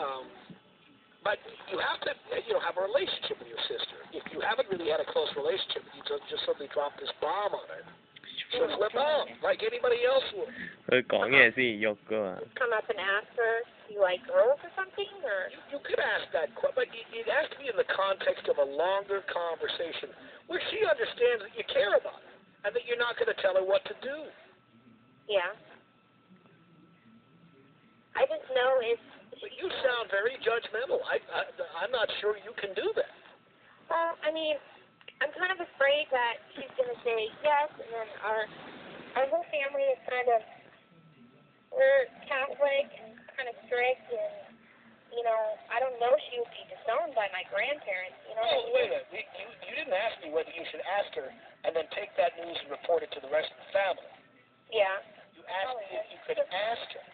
Um, but you have to, you know, have a relationship with your sister. If you haven't really had a close relationship, you just, just suddenly drop this bomb on her. She'll flip out like anybody else would. 佢讲嘢先喐噶嘛。 Come up and ask her, you like girls or something, or You, you could ask that question, but it, it has to be in the context of a longer conversation where she understands that you care about her and that you're not going to tell her what to do. yeah. I just know if But you sound very judgmental. I, I, I'm not sure you can do that. Well, I mean, I'm kind of afraid that she's gonna say yes, and then our our whole family is kind of we're Catholic and kind of strict, and you know, I don't know if she would be disowned by my grandparents. You know, Oh, wait a minute. You, you, you didn't ask me whether you should ask her and then take that news and report it to the rest of the family. yeah. You asked me if you could ask her.